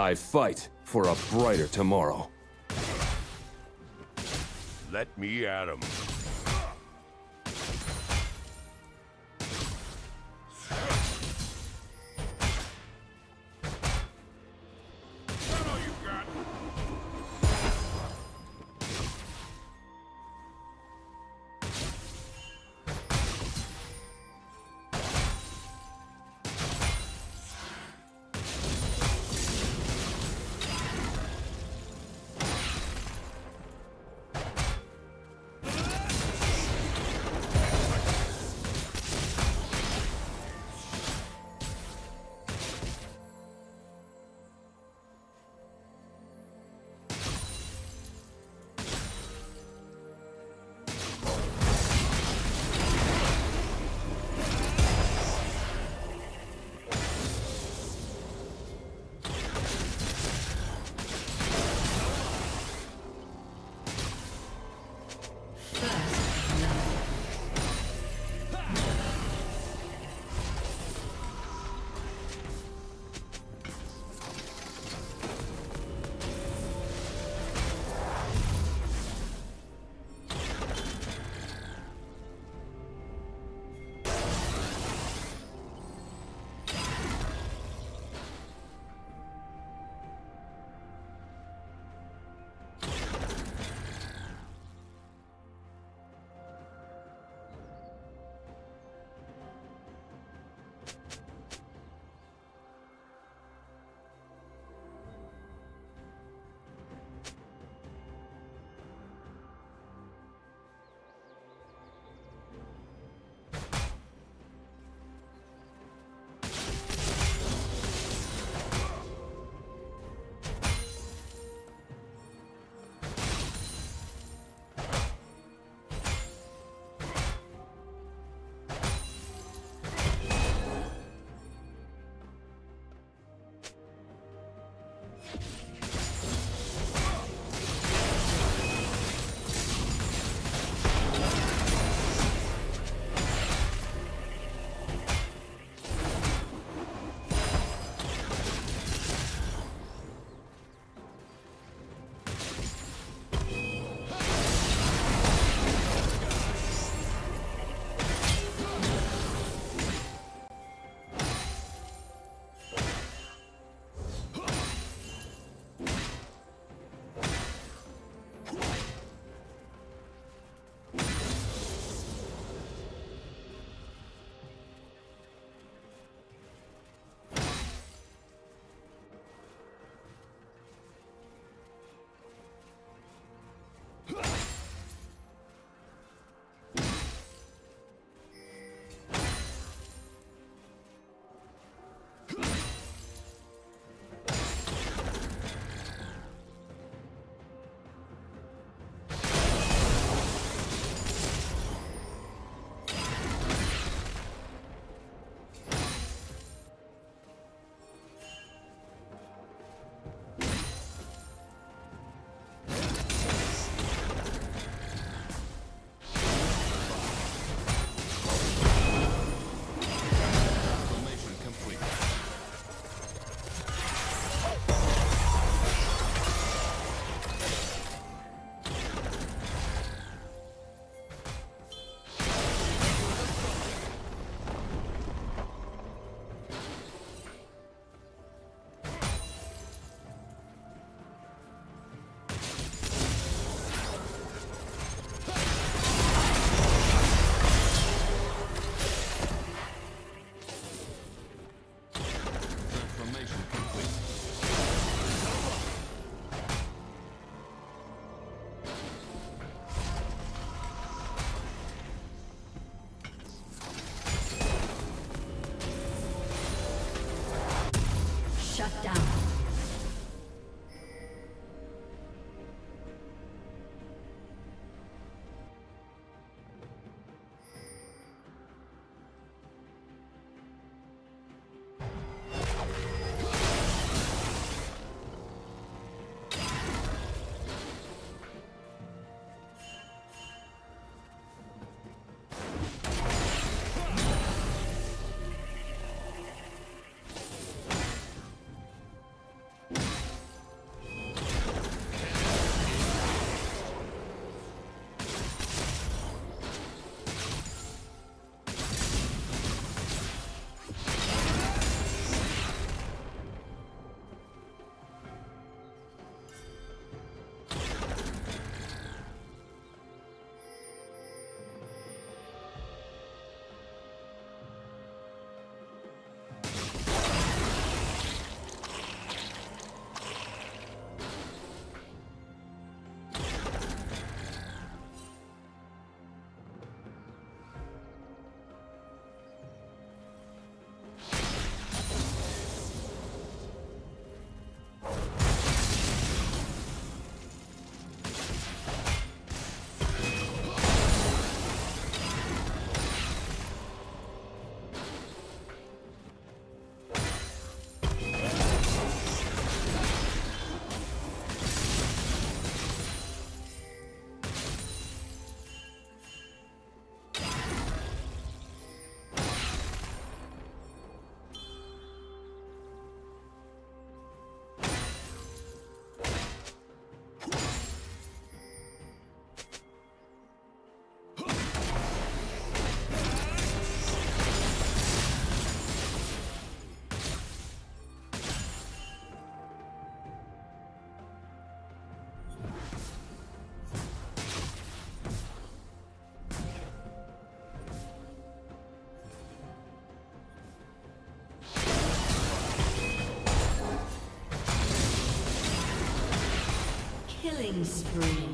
I fight for a brighter tomorrow. Let me at him. Killing spree.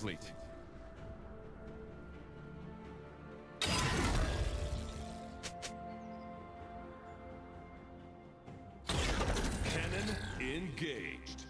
Complete. Cannon engaged.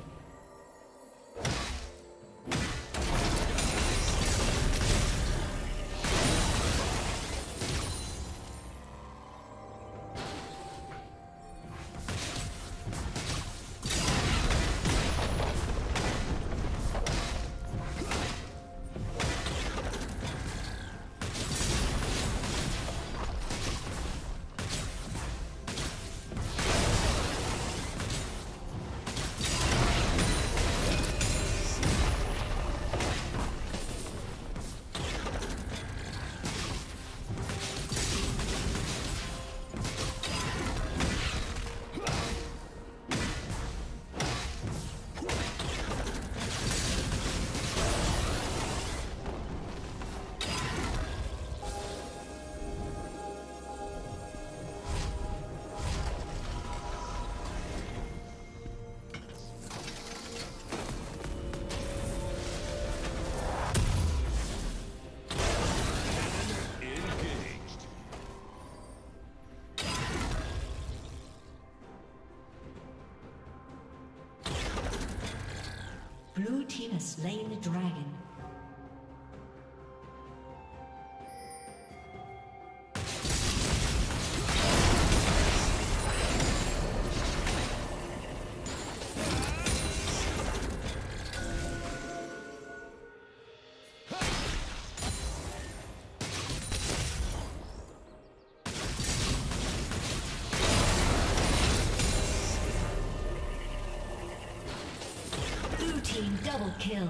Slain the dragon. Kill.